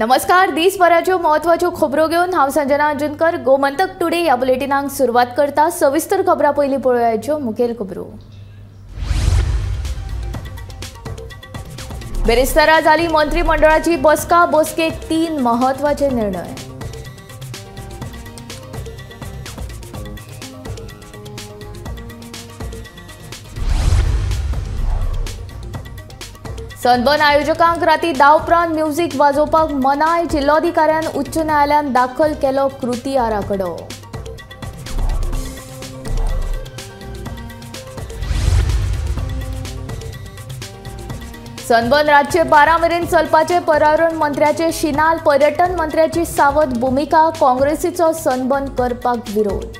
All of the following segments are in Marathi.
नमस्कार दिसभराच्यो म्हत्वाच्यो खबरो घेवन हांव संजना अंजुनकर गोमंतक टुडे ह्या बुलेटिनाक सुरवात करता. सविस्तर खबरां पयलीं पळोवयाच्यो मुखेल खबरो. बेरेस्तारा जाली मंत्रिमंडळाची बसका बसकेक तीन महत्त्वाचे निर्णय. सनबर्न आयोजकांक राती धा उपरांत म्युझिक वाजोवपाक मनाय जिल्लोधिकाऱ्यान उच्च न्यायालयान दाखल केलो कृती आराखडो. सनबर्न रातचे बारा मेरेन चलपाचे पर्यावरण मंत्र्याचे शिनाल पर्यटन मंत्र्याची सावध भुमिका काँग्रेसीचो सनबर्न करपाक विरोध.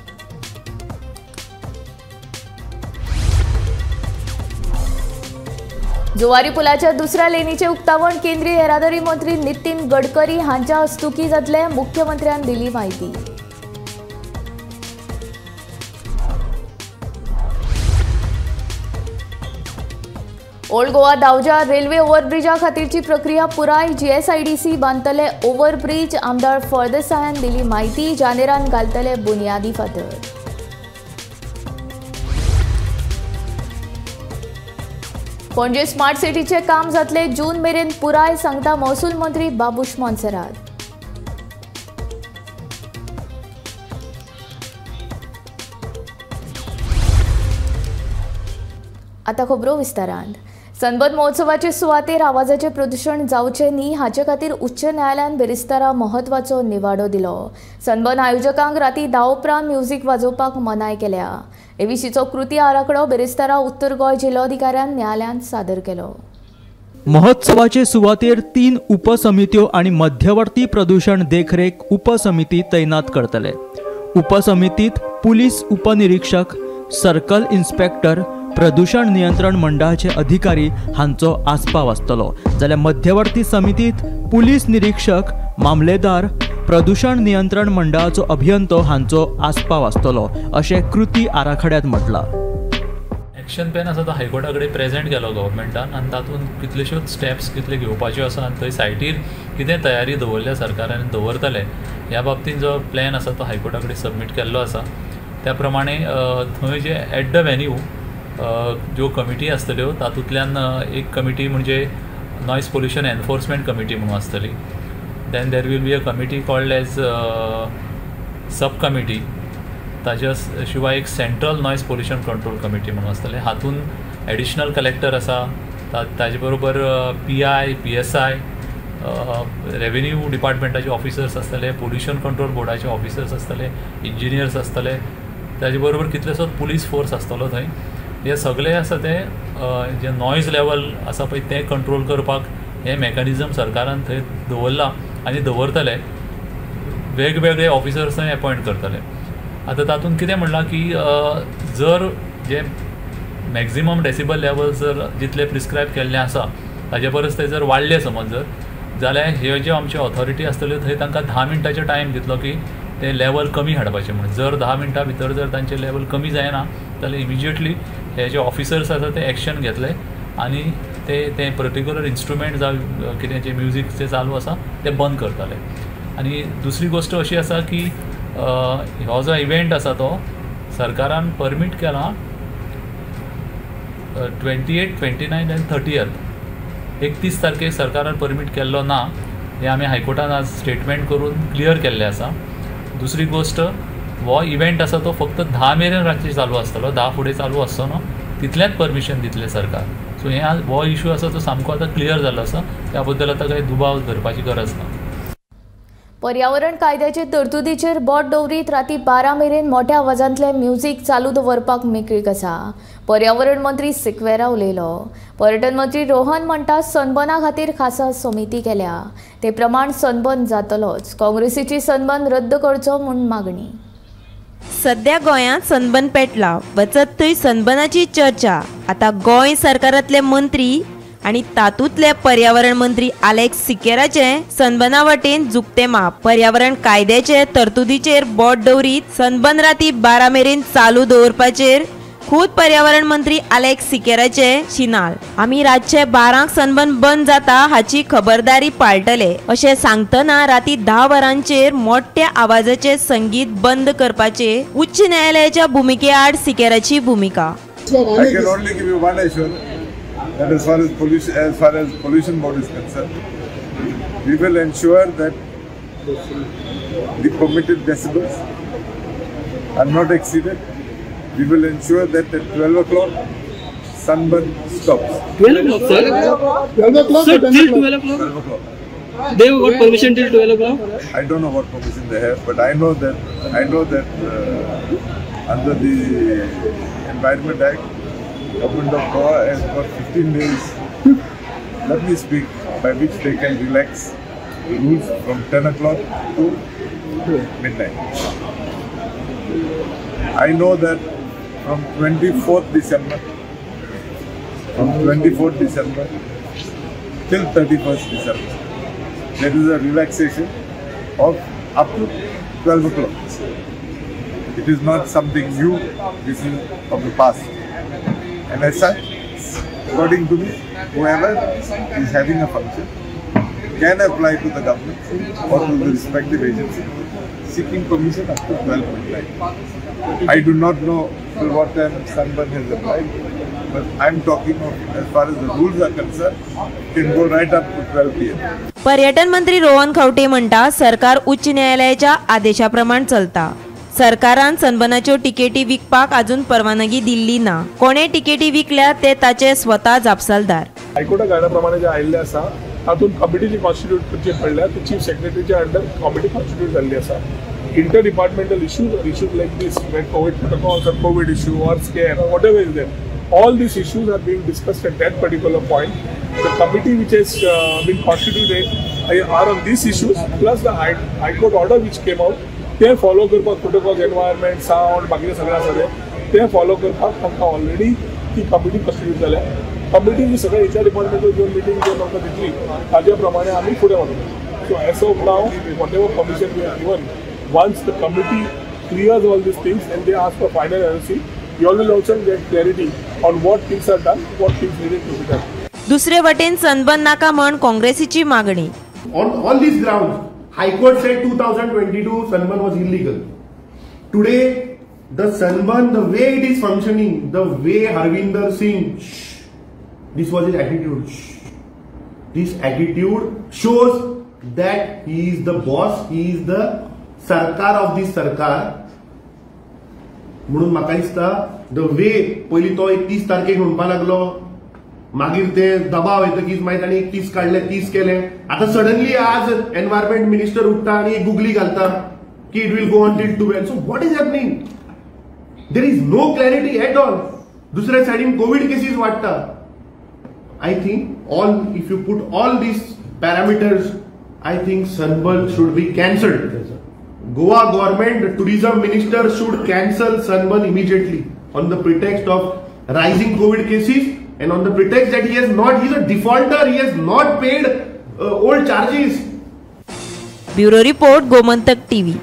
जुवारी पुलाच्या दुसऱ्या लेणीचे उक्तावण केंद्रीय येरादारी मंत्री नितीन गडकरी हांच्या हस्तुकी जातले मुख्यमंत्र्यान दिली माहिती. ओल्ड गोवा दावजा रेल्वे ओव्हरब्रिजा खातीरची प्रक्रिया पुराय जीएसआयडीसी बांदतले ओव्हरब्रिज आमदार फळदेसायान दिली माहिती जानेरान घालतले बुनियादी फातर. पणजे स्मार्ट सिटीचे काम जातले जून मेरेन पुराय सांगता महसूल मंत्री बाबूश मोन्सेरात आता खबरो विस्तारांत. सनबत महोत्सवाचे सुवातेर आवाजाचे प्रदूषण जावचे न्ही हाचे खातीर उच्च न्यायालयान बेरिस्तारा म्हत्वाचो निवाडो दिलो. सनबर्न आयोजकांक राती धा उपरांत म्युझिक वाजोवपाक मनाय केल्या. हे कृती आराखडो बिरेस्तारा उत्तर गोंय जिल्लोधिकाऱ्यान न्यायालयांत सादर केलो. महोत्सवाचे सुवातेर तीन उपसमित्यो आणि मध्यवर्ती प्रदूषण देखरेख उपसमिती तैनात करतले. उपसमितीत पुलीस उपनिरीक्षक सर्कल इन्स्पेक्टर प्रदूषण नियंत्रण मंडळाचे अधिकारी हांचो आस्पाव आसतलो. जाल्यार मध्यवर्ती समितीत पुलीस निरीक्षक मामलेदार प्रदूषण नियंत्रण मंडळाचो अभियंतो हांचो आस्पाव आसतलो अशें कृती आराखड्यांत म्हटलां. एक्शन प्लॅन आसा तो हायकोर्टा कडेन प्रेझेंट केलो गव्हर्मेंटान आनी तातूंत कितल्योश्योच स्टेप्स कितले घेवपाच्यो आसा आनी थंय सायटीर कितें तयारी दवरल्या सरकारान दवरतले ह्या बाबतीन जो प्लॅन आसा तो हायकोर्टा कडेन सबमीट केल्लो आसा. त्या प्रमाणे थंय जे एट द व्हेन्यू ज्यो कमिटी आसतल्यो तातूंतल्यान एक कमिटी म्हणजे नॉयज पोल्युशन एनफोर्समेंट कमिटी म्हणून आसतली. Then there will be a committee called as sub committee ताज्या शिवाय एक central noise pollution control committee म्हणून आसतलें म्हणजे हातून एडिशनल कलेक्टर आसा ताजे बरोबर P I P S I revenue डिपार्टमेंटाचे officers आसतले पोल्युशन कंट्रोल बोर्डाचे ऑफिसर्स आसतले इंजिनियर्स आसतले ताजे बरोबर कितलेसोच पुलीस फोर्स आसतलो थंय. हे सगळे आसा ते जे नॉयज लेवल आसा पळय तें कंट्रोल करपाक हे मॅकॅनिजम सरकारान थंय दवरला. आनी दवरतले वेगवेगळे ऑफिसर्स थंय अपॉयंट करतले. आतां तातूंत कितें म्हणलां की जर जे मॅक्झिमम डेसिबल लेवल जर जितले प्रिस्क्रायब केल्ले आसा ताजे परस ते जर वाडले समज जर जाल्यार ह्यो ज्यो आमचे ऑथॉरिटी आसतल्यो थंय तांकां धा मिनटांचे टायम दितलो की ते लेवल कमी हाडपाचें म्हणून. जर धा मिनटां भितर जर तांचे लेवल कमी जायना जाल्यार इमिजिएटली हे जे ऑफिसर्स आसा ते एक्शन घेतले आनी ते ते पर्टिक्युलर इन्स्ट्रुमेंट जावं कितें जे म्युजीक जे चालू आसा ते बंद करताले. आनी दुसरी गोश्ट अशी आसा की हो जो इव्हेंट आसा तो सरकारान परमीट केला ट्वेंटी एट ट्वेंटी नायन आनी थर्टीयत एकतीस तारखेक सरकारान परमीट केल्लो ना हे आमी हायकोर्टान आज स्टेटमेंट करून क्लियर केल्ले आसा दुसरी गोश्ट हो इव्हेंट आसा तो फक्त धा मेरेन रातची चालू आसतलो धा फुडें चालू आसचो न्हू तितलेंच परमिशन दितलें सरकार. सो हे हो इशू आसा तो सामको आतां क्लियर जालो आसा त्या बद्दल आतां काही दुबाव धरपाची गरज ना पर्यावरण कायद्याचे तरतुदीचेर बोट दवरीत राती बारा मेरेन मोठ्या आवाजांतले म्युझिक चालू दवरपाक मेकळीक आसा. पर्यावरण मंत्री सिक्वेरा उलयलो पर्यटन मंत्री रोहन म्हणटा सनबना खातीर खासा समिती केल्या. ते प्रमाण सनबन जातलोच. काँग्रेसीची सनबन रद्द करचो म्हूण मागणी. सध्या गोंयांत सनबन पेटला वचत थंय सनबनाची चर्चा. आता गोंय सरकारांतले मंत्री आणि तातूंतले पर्यावरण मंत्री आलेक्स सिकेराचे सनबना वटेन जुकते माप पर्यावरण कायद्याचे तरतुदीचेर बोट दवरीत सनबन राती बारा मेरेन चालू दवरपाचेर खुद पर्यावरण मंत्री अलेक्स सिकेराचे शिनाल. आम्ही रातचे बारांक सनबन बंद जाता हाची खबरदारी पाळटले असे सांगतना राती दहा वरांचेर मोठ्या आवाजाचे संगीत बंद करपाचे उच्च न्यायालयाच्या भूमिके. आड सिकेराची भूमिका are not exceeded. We will ensure that at 12 o'clock sunburn stops. 12 o'clock, sir. 12 o'clock. Sir, till 12 o'clock. 12 o'clock. They have got permission till 12 o'clock. I don't know what permission they have, but I know that I know that uh, under the Environment Act, government of Goa has got 15 days. Let me speak by which they can relax rules from 10 o'clock to midnight. I know that from 24th December, from 24th December till 31st December, there is a relaxation of up to 12 o'clock. It is not something new, this is of the past. And as such, according to me, whoever is having a function can apply to the government or to the respective agency seeking permission up to 12 midnight. I do not know till what time Sunburn has applied, but I'm talking of as far as the rules are concerned, can go right up to 12 p.m. पर्यटन मंत्री रोहन खवटे म्हणटा सरकार उच्च न्यायालयाच्या आदेशाप्रमाण चलता. सरकारान सनबनाच्यो तिकेटी विकपाक अजून परवानगी दिल्ली ना. कोणे तिकेटी विकल्या ते ताचे स्वता जापसालदार. हायकोर्टा गायडा प्रमाणे जे आयिल्ले आसा तातूंत कमिटी जी कॉन्स्टिट्यूट करची पडल्या ती चीफ सेक्रेटरीच्या अंडर कमिटी कॉन्स्टिट्यूट जाल्ली आसा. Interdepartmental issues or issues like this when covid protocols or covid issue or scare or whatever is there all these issues are being discussed at that particular point the committee which has uh, been constituted are on these issues plus the high, high court order which came out They follow करपाक protocols, environment, sound, बाकीचे सगळें आसा तें ते फॉलो करपाक तांकां ऑलरेडी ती कमिटी कॉन्स्टिट्यूट जाल्या कमिटी जी सगळे एच आर डिपार्टमेंटल जो मिटींग घेवन आमकां दितली ताज्या प्रमाणे आमी फुडें वतले so as of now whatever permission we are given Once the committee clears all these things and they ask for final NOC, you all will also get clarity on what things are done, what things needed to be done. दुसरे वटेन सनबर्न नाका म्हण काँग्रेसीची मागणी On all these grounds, High Court said 2022 Sunburn was illegal. Today, the Sunburn, the way it is functioning, the way Harvinder Singh, shh, this was his attitude. Shh. This attitude shows that he is the boss, he is the सरकार ऑफ दी सरकार. म्हणून म्हाका दिसता द वे पयलीं तो एकतीस तारखेक म्हणपाक लागलो. मागीर ते दबाव येतकीच मागीर ताणी तीस काडले तीस केले. आता सडनली आज एनवायरमेंट मिनिस्टर उठता आणि एक गुगली घालता की it will go on till twelve so what is happening there is no clarity at all दुसऱ्या सायडीन कोविड केसीस वाडटा I think all if you put all these parameters I think Sunburn should be cancelled Goa government tourism minister should cancel Sunburn immediately on the pretext of rising Covid cases and on the pretext that he has not, he's a defaulter, he has not paid uh, old charges. Bureau report Gomantak TV.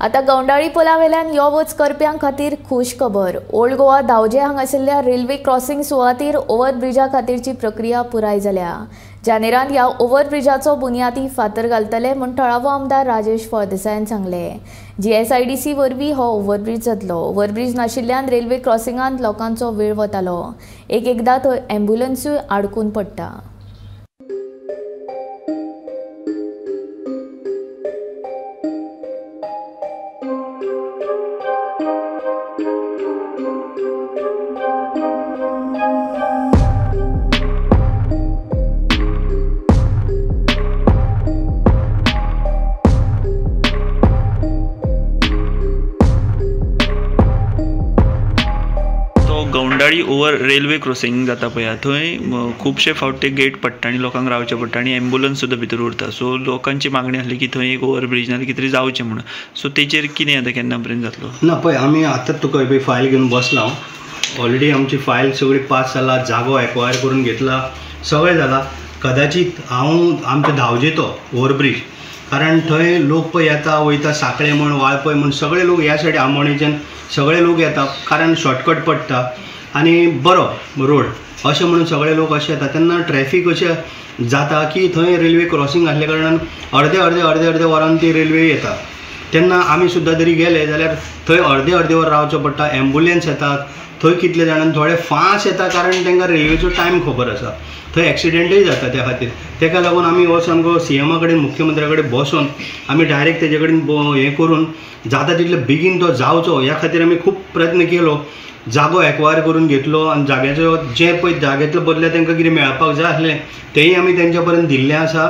आतां गवंडाळी पुला वयल्यान यो वच करप्यां खातीर खूश खबर ओल्ड गोवा दावजे हांगासरल्या रेल्वे क्रॉसिंग सुवातेर ओव्हरब्रिजा खातीरची प्रक्रिया पुराय जाल्या. जानेरान ह्या ओव्हरब्रिजाचो बुनयादी फातर घालतले म्हूण थळावो आमदार राजेश फळदेसायन सांगलें. G S I D C वरवीं हो ओव्हरब्रिज जातलो. ओव्हरब्रिज नाशिल्ल्यान रेल्वे क्रॉसिंगांत लोकांचो वेळ वतालो. एक एकदां थंय ॲम्ब्युलन्सूय आडकून पडटा. तो ओवर रेल्वे क्रॉसिंग जाता पळय. थंय खुबशे फावट ते गेट पडटा आनी लोकांक रावचें पडटा आनी एम्बुलन्स सुद्दां भितर उरता. सो लोकांची मागणी आसली की थंय एक ओवर ब्रिज नाल्यार कितें तरी जावचें म्हणून सो तेचेर कितें आतां केन्ना पर्यंत जातलो? ना पळय आमी आतांच तुका पळय फायल घेवन बसला ऑलरेडी आमची फायल सगळी पास जाला जागो एक्वायर करून घेतला सगळें जाला. कदाचित हांव आमच्या धांवजेतो ओवरब्रीज कारण थंय लोक पळय येता वयता साखळे म्हण वाळपय म्हण सगळे लोक ह्या सायडी आमोणेच्यान सगळे लोक येता कारण शॉर्टकट पडटा. आनी बरो रोड अशें म्हणून सगळे लोक अशें येता तेन्ना ट्रॅफीक अशें जाता की थंय रेल्वे क्रॉसिंग आसल्या कारणान अर्दे अर्दे अर्दे अर्दे वरान ती रेल्वे येता तेन्ना आमी सुद्दां जरी गेले जाल्यार थंय अर्दे अर्दे वर रावचो पडटा एम्बुलन्स येतात. थंय कितले जाणां थोडे फास्ट येता कारण तांकां रेल्वेचो टायम खबर आसा. थंय एक्सिडेंटूय जाता त्या खातीर. ताका लागून आमी हो सामको सी एमा कडेन मुख्यमंत्र्या कडेन बसून आमी डायरेक्ट तेजे कडेन हें करून जाता तितले बेगीन तो जावचो. ह्या खातीर आमी खूब प्रयत्न केलो. जागो एक्वायर करून घेतलो आनी जाग्याचो जे पळय जाग्यातले बदले तांकां कितें मेळपाक जाय आसलें तेंय आमी तेंच्या पर्यंत दिल्लें आसा.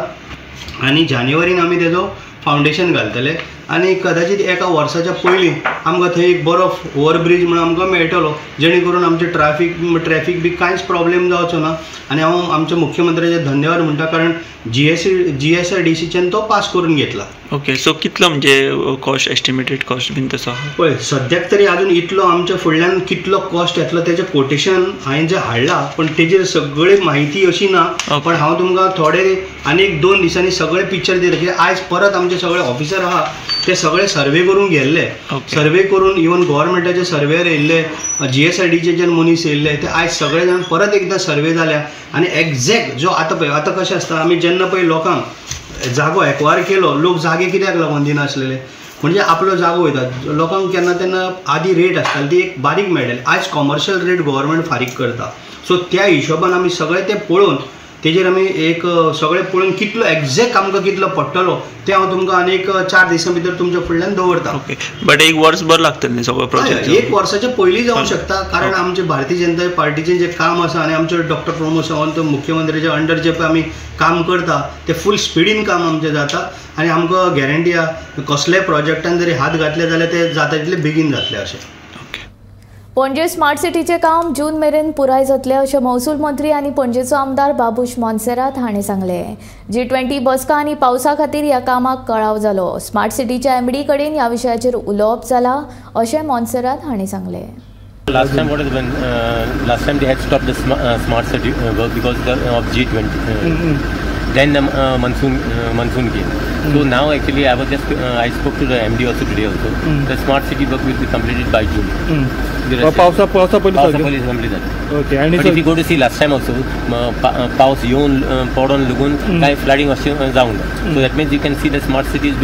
आनी जानेवारीन आमी तेजो फावंडेशन घालतले. आनी कदाचित एका वर्साच्या पयलीं आमकां थंय एक बरो ओवरब्रीज म्हणून आमकां मेळटलो जेणे करून आमचे ट्राफीक ट्रॅफीक बी कांयच प्रॉब्लेम जावचो ना. आनी हांव आमच्या मुख्यमंत्र्याचे धन्यवाद म्हणटा कारण G S G S R D सीच्यान तो पास करून घेतला. ओके सो कितलो म्हणजे कॉस्ट एस्टिमेटेड कॉस्ट बीन तसो? आहा पळय सद्याक तरी अजून इतलो आमच्या फुडल्यान कितलो कॉस्ट येतलो तेजें कोटेशन हांवें जें हाडलां पण तेजेर सगळी म्हायती अशी ना पण हांव तुमकां थोडे आनी एक दोन दिसांनी सगळे पिक्चर दिता कित्याक आयज परत आमचे सगळे ऑफिसर आहा ते सगळे सर्वे करून गेल्ले. सर्वे करून इवन गोवोरमेंटाचे सर्वेयर येयल्ले जी एस आय डीचे जे मनीस येयल्ले ते आयज सगळे जाण परत एकदां सर्वे जाल्या आनी एक्झॅक्ट जो आतां पळय आतां कशें आसता आमी जेन्ना पळय लोकांक जागो एकवार केलो लोक जागे कित्याक लागून दिनासलेले म्हणजे आपलो जागो वयता लोकांक केन्ना तेन्ना आदी रेट आसताली ती एक बारीक मेळटाली आयज कमर्शियल रेट गोवोरमेंट फारीक करता. सो त्या हिशोबान आमी सगळे ते पळोवन तेजेर आमी एक सगळें पळोवन कितलो एक्झॅक्ट आमकां कितलो पडटलो ते हांव तुमकां आनीक चार दिसां भितर तुमच्या फुडल्यान दवरता. ओके. बट एक वर्स बरं लागतलें सगळो प्रोजेक्ट एक वर्साच्या पयलीं जावंक शकता कारण आमचे भारतीय जनता पार्टीचें जें काम आसा आनी आमचे डॉक्टर प्रमोद सावंत मुख्यमंत्र्याच्या अंडर जे पळय आमी काम करता ते फूल स्पिडीन काम आमचें जाता. आनी आमकां गॅरंटी आहा कसल्याय प्रोजेक्टान जरी हात घातले जाल्यार ते जाता तितले बेगीन जातले अशें. पणजे स्मार्ट सिटीचे काम जून मेरेन पुराय जातले अशें महसूल मंत्री आनी पणजेचो आमदार बाबूश मोन्सेरात हाणें सांगले जी ट्वेंटी बसका आनी पावसा खातीर ह्या कामाक कळाव जालो स्मार्ट सिटीच्या एमडी कडेन ह्या विशयाचेर उलोवप जाला अशें मोन्सेरात हाणें सांगलें Last time, what has been? Uh, last time they had stopped the sm- uh, smart city uh, work because the, of G20. Uh, Then the uh, monsoon uh, monsoon came. So now actually I was just uh, I spoke to the MD also today also. The smart city work will be completed by June. Rest- पावसा पावसा पयलीं पावसा सगळें- पयलीं complete जाता. Okay to see last time also, uh, pa- uh, पावस येवन uh, पडोन लगून काय फ्लडिंग अशें uh, जावंक ना. So that means you can see the smart city is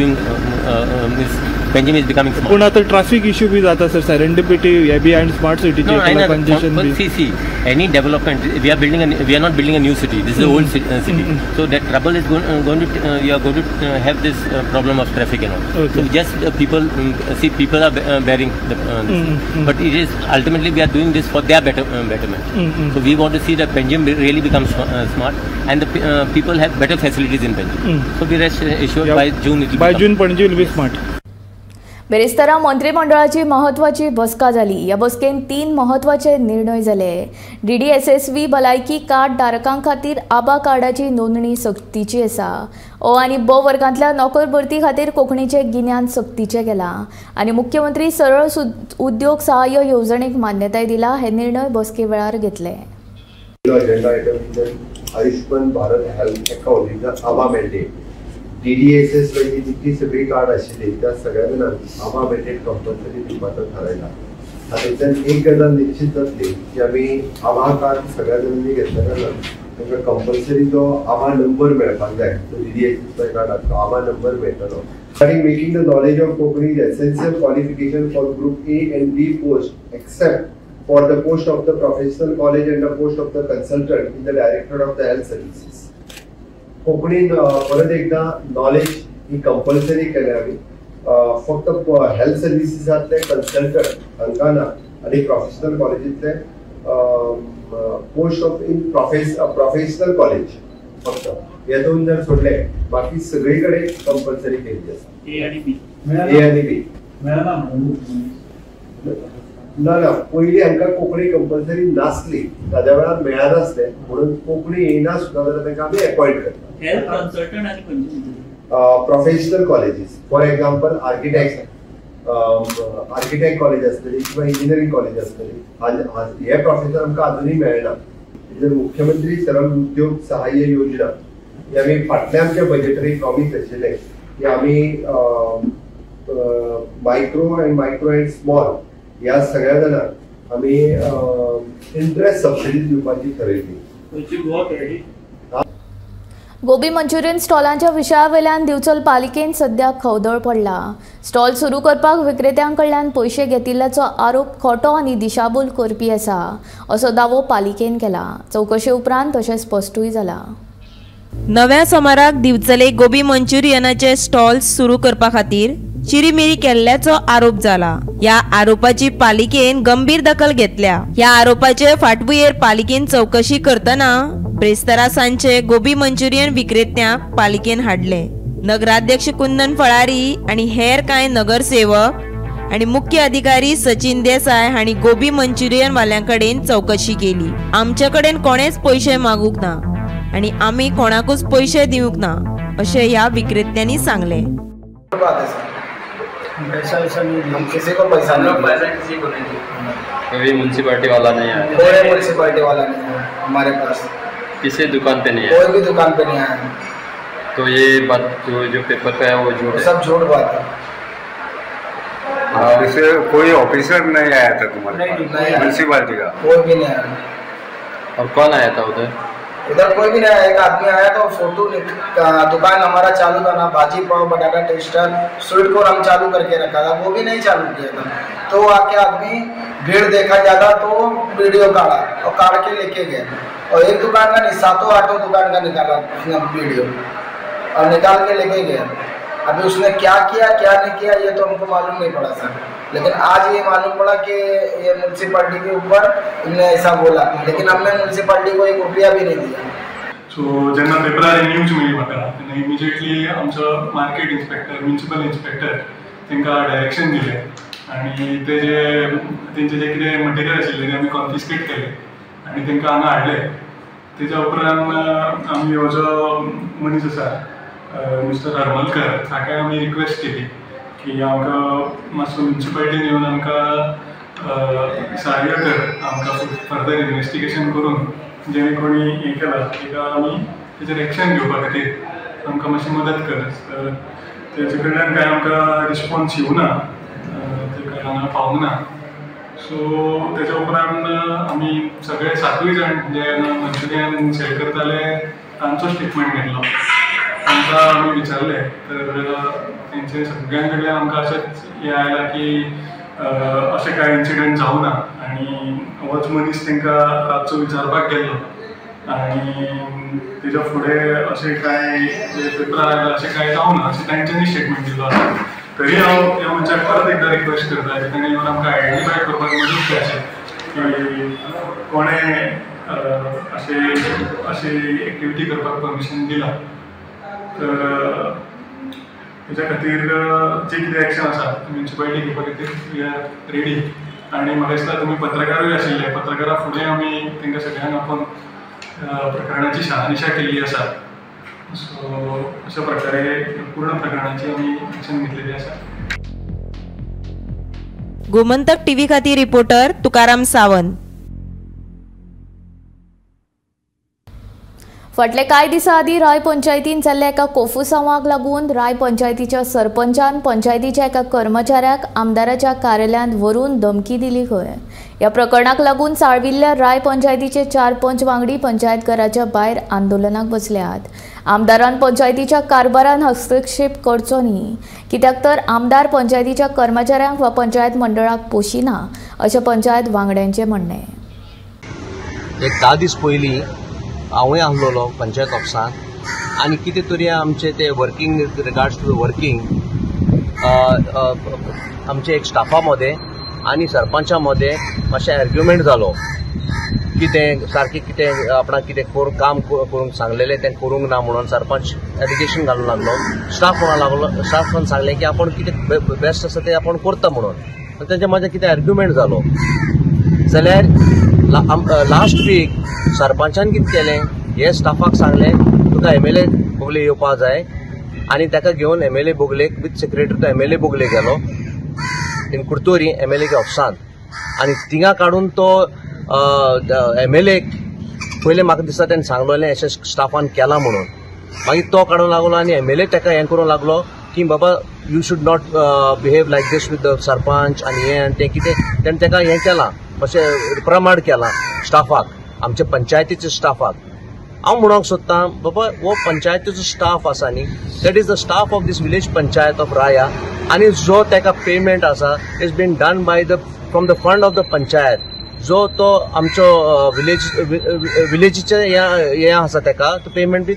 Benjamin is becoming small. the traffic issue bhi jata sir, serendipity, AB and smart city. No, I know. Congestion but see, see, any development, we are building, a, we are not building a new city. This is mm -hmm. the old uh, city. Mm -hmm. So that trouble is going, uh, going to, uh, you are going to uh, have this uh, problem of traffic and all. Okay. So just people, um, see, people are bearing the, mm -hmm. But it is ultimately we are doing this for their better betterment. Mm-hmm. So we want to see that Benjamin really becomes smart, and the people have better facilities in Benjamin. Mm. So we rest assured by June. By become. June, will be smart. बेरेस्तारा मंत्रिमंडळाची महत्वाची बसका जाली ह्या बसकेन तीन महत्त्वाचे निर्णय जाले D D S S V भलायकी कार्ड धारकां खातीर आबा कार्डाची नोंदणी सक्तीची आसा. ओ आनी ब वर्गांतल्या नोकर भरती खातीर कोंकणीचें गिन्यान सक्तीचें केलां. आनी मुख्यमंत्री सरळ उद्योग सहाय्य येवजणेक मान्यताय दिला हे निर्णय बसके वेळार घेतले. आयुष्यमान भारत हेल्थ डीडीएसएस पैकी जितकी सगळी कार्ड आशिल्ली त्या सगळ्यांना आबा बेटेड कंपल्सरी दिवपाचो थारायला हातूंतल्यान एक गजाल निश्चित जातली की आमी आबा कार्ड सगळ्या जणांनी घेतल्या कारणान तांकां कंपल्सरी जो आबा नंबर मेळपाक जाय तो डीडीएसएस कार्डाक तो आबा नंबर मेळटलो आणि making the knowledge of Konkani is essential qualification for group A and B post except for the post of the professional college and the post of the consultant in the director of the health services कोंकणीन परत एकदा नॉलेज ही कंपल्सरी केल्या आमी अ, फक्त हेल्थ सर्विसीसांतले कन्सल्टंट हांकां ना आनी professional कॉलेजींतले post of in profess professional college फक्त हे दोन जर सोडले बाकी सगळी कडेन कंपल्सरी केल्ली आसा ए आणि बी ए आनी बी मेळना ना ना पयलीं हांकां कोंकणी कंपल्सरी नासली ताज्या वेळार मेळनासले म्हणून कोंकणी येयना सुद्दां जाल्यार तांकां आमी अपॉयंट करता. Professional colleges for example architect architect college आसतली किंवा इंजिनियरींग कॉलेज आसतली आज- आज- हे प्रोफेसर आमकां अजुनूय मेळना. जर मुख्यमंत्री सरळ उद्योग सहाय्य योजना. ही आमी फाटल्या आमच्या बजेटरी प्रॉमिस आशिल्ले की आम्ही micro and micro and small ह्या सगळ्या जाणांक आमी इंट्रस्ट सबसिडी दिवपाची थारायली गोबी मंचुरियन स्टॉलांच्या विशया वयल्यान दिवचल पालिकेन सद्याक खवदळ पडला. स्टॉल सुरू करपाक विक्रेत्यां कडल्यान पयशे घेतिल्ल्याचो आरोप खोटो आनी दिशाभूल करपी आसा असो दावो पालिकेन केला. चवकशे उपरांत तशें स्पश्टूय जाला. नव्या सोमाराक दिवचले गोबी मंचुरियनाचे स्टॉल्स सुरू करपा खातीर चिरीमिरी केल्ल्याचो आरोप जाला ह्या आरोपाची पालिकेन गंभीर दखल घेतल्या. ह्या आरोपाचे फाटभुंयेर पालिकेन चवकशी करतना ब्रेस्तारा सांचे गोबी मंचुरियन विक्रेत्यांक पालिकेन हाडले. नगराध्यक्ष कुंदन फळारी आणि हेर कांय नगरसेवक आणि मुख्य अधिकारी सचिन देसाय हांणी गोबी मंचुरियन वाल्यां कडेन चवकशी केली. आमचे कडेन कोणेच पयशे मागूंक ना आणि आमी कोणाकूच पयशे दिवंक ना अशें ह्या विक्रेत्यांनी सांगले. पैसा वैसा नहीं हम किसी को पैसा नहीं पैसा किसी को नहीं कभी म्यूनसिपालिटी वाला नहीं आया। कोई म्यूनसिपालिटी वाला नहीं है हमारे पास। किसी दुकान पे नहीं कोई भी दुकान पे नहीं आया। तो ये बात जो जो पेपर पे है वो झूठ सब झूठ बात है। ऑफिसर कोई ऑफिसर नहीं आया था तुम्हारे पास। म्यूनसिपालिटी का। कोई भी नहीं आया। और कौन आया था उधर? उधर कोई भी नहीं एक आदमी आया तो फ़ोटो दुकान हमारा चालू था ना, भाजी पाव, बटाटा टेस्टर, स्वीट कोर हम चालू करके रखा था, वो भी नहीं चालू किया था। तो आके आदमी भीड़ देखा ज़्यादा तो वीडियो काढ़ा और काढ़ के लेके गया। और एक दुकान का नहीं, सातों आठों दुकान का निकाला वीडियो। और निकाल के लेके गया। अभी उसने क्या किया, क्या नहीं किया, ये तो हमको मालूम नहीं पड़ा सर। लेकिन आज ये मालूम पड़ा कि ये म्यूनसिपाली के ऊपर इनने ऐसा बोला। लेकिन हमने म्यूनसिपालिटी को एक रुपया भी नहीं दिया। सो जेन्ना पेपरार न्यूज मेळ्ळी म्हाका तेन्ना इमिजिएटली आमचो मार्केट इन्स्पेक्टर म्युन्सिपल इन्स्पेक्टर तांकां डायरेक्शन दिलें. आनी ते जे तेंचे जे कितें मटेरियल आशिल्लें ते आमी कॉन्फिस्केट केले. आनी तांकां हांगा हाडले तेच्या उपरांत आमी हो जो मनीस आसा मिस्टर हरमलकर ताका आमी रिक्वेस्ट केली. की आमकां मातसो मुन्सिपालिटीन येवन आमकां सहाय्य कर आमकां फर्दर इन्वेस्टिगेशन करून जेणे कोणी हें केलां तिका आमी तेचेर एक्शन घेवपा खातीर आमकां मातशी मदत कर तर तेजे कडल्यान कांय आमकां रिस्पॉन्स येवना ते हांगा पावूंक ना. सो तेच्या उपरांत आमी सगळे सातूय जाण जे मंचुरियन सेल करताले तांचो स्टेटमेंट घेतलो. तांकां आमी विचारले तर तेंचे सगळ्यां कडल्यान आमकां अशेंच हें आयलां की अशें कांय इन्सिडंट जावं ना. आनी होच मनीस तांकां रातचो विचारपाक गेल्लो आनी तेच्या फुडें अशें कांय जे पेपरार आयलां अशें कांय जावं ना अशें तांच्यांनी स्टेटमेंट दिलो. आसा तरी हांव ह्या मनशाक परत एकदां रिक्वेस्ट करता की ताणें येवन आमकां आयडेंटिफाय करपाक मदत करचें की कोणें अशें अशी एक्टिविटी करपाक परमिशन दिलां. तर त्याच्या खातीर जे कितें एक्शन आसा म्युन्सिपालिटी घेवपा खातीर वी आर रेडी आनी म्हाका दिसता तुमी पत्रकारूय आशिल्ले पत्रकारा फुडें आमी तांकां सगळ्यांक आपण प्रकरणाची शहानिशा केल्ली आसा सो अशा प्रकारे पूर्ण प्रकरणाची आमी एक्शन घेतलेली आसा गोमंतक टीव्ही खातीर रिपोर्टर तुकाराम सावंत. फाटले कांय दिसा आदीं राय पंचायतीन जाल्ल्या एका कोफुसांवाक लागून राय पंचायतीच्या सरपंचान पंचायतीच्या एका कर्मचाऱ्याक आमदाराच्या कार्यालयांत व्हरून धमकी दिली खंय ह्या प्रकरणाक लागून चाळविल्ल्या राय पंचायतीचे चार पंच वांगडी पंचायत घराच्या भायर आंदोलनाक बसल्यात. आमदारान पंचायतीच्या कारभारान हस्तक्षेप करचो न्ही. कित्याक तर आमदार पंचायतीच्या कर्मचाऱ्यांक वा पंचायत मंडळाक पोशिना अशें पंचायत वांगड्यांचें म्हणणें. एक धा दीस पयलीं हांवूय आसलेलो पंचायत ऑफिसांत. आनी कितें तरी आमचें तें वर्कींग रिगार्ड्स टू वर्कींग आमचे एक स्टाफा मदें आनी सरपंचा मदें मातशें आर्ग्युमेंट जालो कितें सारकें कितें आपणाक कितें करून काम करूंक सांगलेलें तें करूंक ना म्हणून सरपंच एलिगेशन घालूंक लागलो. स्टाफ म्हणून लागलो स्टाफान सांगलें की आपण कितें बेस्ट आसा तें आपण करता म्हणून. तेंच्या मदें कितें आर्ग्युमेंट जालो जाल्यार लास्ट वीक सरपंचान कितें केलें? हे स्टाफाक सांगलें तुका एम एल ए बोगले येवपा जाय. आनी ताका घेवन एम एल ए बोगलेक विथ सेक्रेटरी तो एम एल ए बोगले गेलो. In Curtorim M L A ऑफिसान आनी थिंगा काडून तो एम एल एक पयलें म्हाका दिसता तेणें सांगलोलें अशें स्टाफान केलां म्हणून. मागीर तो काडूंक लागलो आनी एम एल ए ताका हें करूंक लागलो की बाबा you should not behave like this with the sarpanch आनी हें आनी तें कितें. तेणें ताका हें केलां. अशें प्रमाण केलां. स्टाफाक आमच्या पंचायतीच्या स्टाफाक हांव म्हणोंक सोदतां बाबा हो पंचायतीचो स्टाफ आसा न्ही? That is the staff of this village panchayat of Raia आनी जो ताका पेमेंट आसा is been done by the from the fund of the panchayat जो तो आमचो विलेज विलेजीचे हें आसा ताका तो payment be?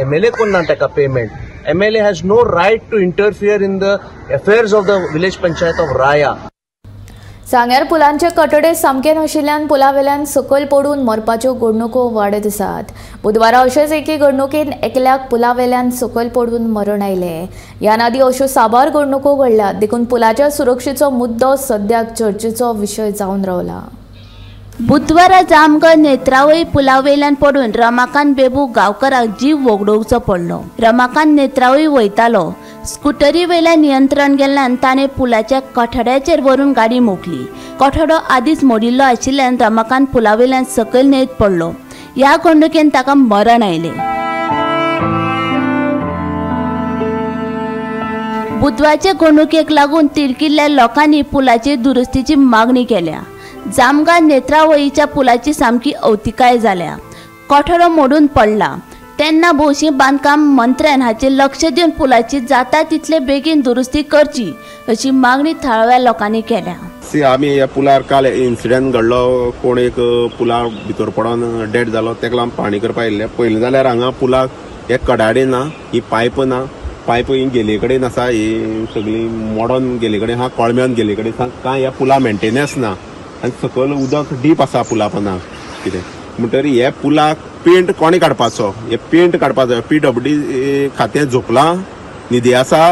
M L A कोन्ना ताका payment M L A has no right to interfere in the affairs of the village panchayat of Raia सांग्यार पुलांचे कटडे सामके नाशिल्ल्यान पुलावेल्यान सकयल पडून मरपाच्यो घडणुको वाडत आसात. बुधवारा अशेच एके घडणुकेन एकल्याक पुलावेल्यान सकयल पडून मरण आयले. ह्या नादी अश्यो साबार घडणुको घडल्यात देखून पुलाच्या सुरक्षेचो मुद्दो सद्याक चर्चेचो विशय जावन रावला. बुधवारा जामगड नेत्रावळी पुलावेल्यान पडून रमाकांत बेबू गांवकाराक जीव वगडोवचो पडलो. रमाकांत नेत्रावळी वयतालो. स्कुटरी वयल्यान नियंत्रण गेल्ल्यान ताणें पुलाच्या कठड्याचेर व्हरून गाडी मोखली कठडो आदींच मोडिल्लो आशिल्ल्यान रमाकांत पुलावेल्यान सकयल न्हंयत पडलो. ह्या घडणुकेन ताका मरण आयलें. बुधवारचे घडणुकेक लागून तिडकिल्ल्या लोकांनी पुलाची दुरुस्तीची मागणी केल्या. जामगा नेत्रावळीच्या पुलाची सामकी अवतिकाय जाल्या. कोठडो मोडून पडला. तेन्ना भौशी बांदकाम मंत्र्यान हाचेर लक्ष दिवन पुलाची जाता तितले बेगीन दुरुस्ती करची अशी मागणी थळाव्या लोकांनी केल्या. सी आमी ह्या पुलार काल इन्सिडंट घडलो. कोण एक पुला भितर पडोन डेड जालो तेका लागून पाणी करपा येयल्ले पयलें जाल्यार हांगा पुलाक हे कडाडे ना ही पायप ना पायप ही गेले कडेन आसा ही सगळी मोडोन गेले कडेन आहा कळम्यान गेले कडेन कांय ह्या पुला मेंटेनन्स ना. आनी सकयल उदक डीप आसा पुला पोंदा कितें म्हणटरी हे पुलाक पेंट कोणे काडपाचो हे पेंट काडपाचो पी डब्ल्यू डी खातें झोपलां निधी आसा.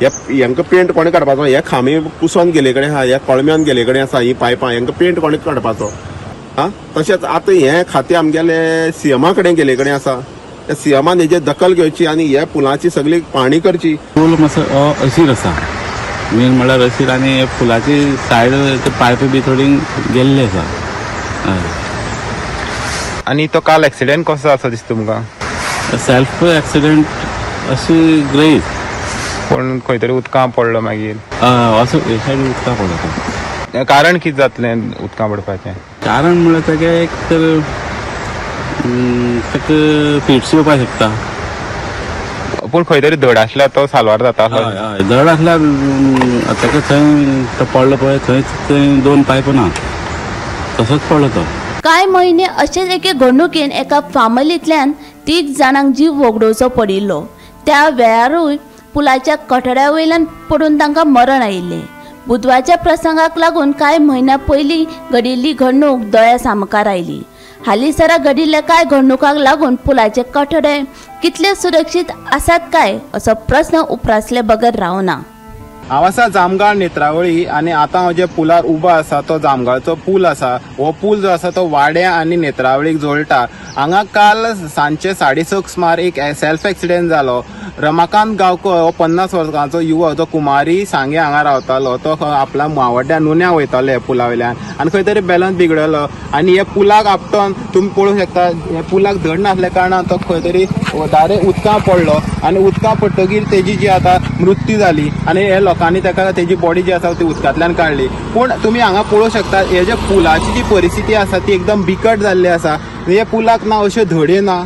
हे हांकां पेंट कोणे काडपाचो हे खांबे पुसोन गेले कडेन आसा हे कळम्यान गेले कडेन आसा ही पायपां. हांकां पेंट कोणे काडपाचो आं तशेंच आतां हें खातें आमगेले सीएमा कडेन गेले कडेन आसा. त्या सीएमान हेजेर दखल घेवची आनी हे पुलांची सगळी पाणी करची. पूल मातसो अशीर आसा. मेन म्हळ्यार अशीर आनी फुलाची सायड पायप बी थोडी गेल्ली आसा. हय. आनी तो काल एक्सिडेंट कसो आसा दिसता तुमकां सेल्फ एक्सिडेंट अशी ग्रेट पूण खंय तरी उदकां पडलो मागीर असो हे उदकां पडटा कारण कितें जातलें उदकां पडपाचें? कारण म्हळ्यार ताका एक तर ताका फिट्स येवपाक शकता. पूण खंय तरी धड आसल्यार तो साल्वार जाता धड आसल्यार ताका थंय तो पडलो पळय थंय थंय दोन पायप ना तसोच पडलो तो कांय म्हयने अशेच एके घडणुकेन एका फामलींतल्यान तीग जाणांक जीव वगडोवचो पडिल्लो. त्या वेळारूय पुलाच्या कठड्या वयल्यान पडून तांकां मरण आयिल्लें. बुधवारच्या प्रसंगाक लागून कांय म्हयन्या पयलीं घडिल्ली घडणूक दोळ्या सामकार आयली हालींसरा घडिल्ल्या कांय घडणुकांक लागून पुलाचे कठडे कितले सुरक्षीत आसात काय असो प्रस्न उप्रासले बगर रावना. हांव आसा जामगाळ नेत्रावळी आनी आतां हांव जे पुलार उबो आसा तो जामगाळचो पूल आसा हो पूल जो आसा तो वाड्या आनी नेत्रावळीक जोडटा. हांगा काल सांजचे साडे सक सुमार एक सेल्फ एक्सिडेंट जालो रमाकांत गांवकर हो पन्नास वर्सांचो युवक जो कुमारी सांगे हांगा रावतालो तो आपल्या मावड्ड्या नुन्या वयतालो ह्या पुला वयल्यान आनी खंय तरी बॅलन्स बिगडलो. आनी हे पुलाक आपटोन तुमी पळोवंक शकता हे पुलाक धड नासल्या कारणान तो खंय तरी हो दारे उदकां पडलो. आनी उदकां पडटकीर तेजी जी आतां मृत्यू जाली. आनी हे आनी ताका तेजी बॉडी जी आसा ती उदकांतल्यान काडली पूण तुमी हांगा पळोवंक शकता हे जे पुलाची जी परिस्थिती आसा ती एकदम बिकट जाल्ली आसा. हे पुलाक ना अश्यो धड्यो ना.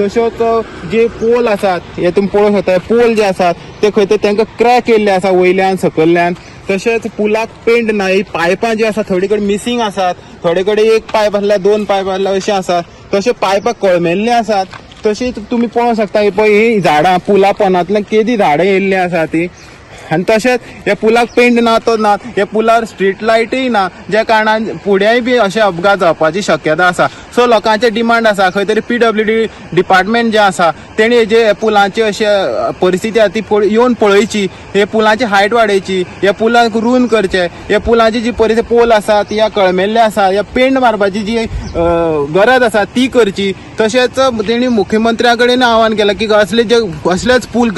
तश्योच जे पोल आसात हे तुमी पळोवंक शकता. पोल जे आसात ते खंय तरी तांकां क्रॅक केल्ले आसा वयल्यान सकयल्यान. तशेंच पुलाक पेंट ना. ही पायपां जी आसा थोडे कडेन मिसींग आसात. थोडे कडेन एक पायप आसल्या दोन पायप आसल्यार अशें आसात. तशें पायपां कळमेल्ले आसात. तशीच तुमी पळोवंक शकता. ही पळय ही झाडां पुला पोंदांतल्यान केदी झाडां येयल्लीं आसा ती आनी तशेंच ह्या पुलाक पेंट ना तो ना. हे पुलार स्ट्रीट लायटूय ना. ज्या कारणान फुडेंय बी अशे अपघात जावपाची शक्यता आसा सो लोकांचे डिमांड आसा खंय तरी पी डब्ल्यू डी डिपार्टमेंट जे आसा तेणी हेजे पुलांची अशी परिस्थिती आसा ती येवन पळयची. हे पुलांची हायट वाडयची हे पुलाक रून करचे. हे पुलांची जी परिस्थिती पोल आसा ती ह्या कळमेल्ले आसा ह्या पेंट मारपाची जी गरज आसा ती करची. तशेंच तेणी मुख्यमंत्र्या कडेन आवाहन केलां की असले जे असलेच पूल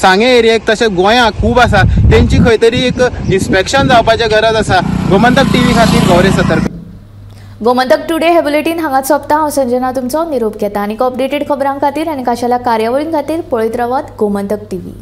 सांगे एरियेक तशें गोंयाक खूब आसा तेंची खंय तरी एक इन्स्पेक्शन जावपाची गरज आसा गोमंतक टीव्ही खातीर गौरे सतर्क. गोमंतक टुडे हे बुलेटीन हांगा सोंपता. हांव संजना तुमचो निरोप घेता. आनी अपडेटेड खबरां खातीर आनी खाशेल्या कार्यावळीं खातीर पळयत रावात गोमंतक टीव्ही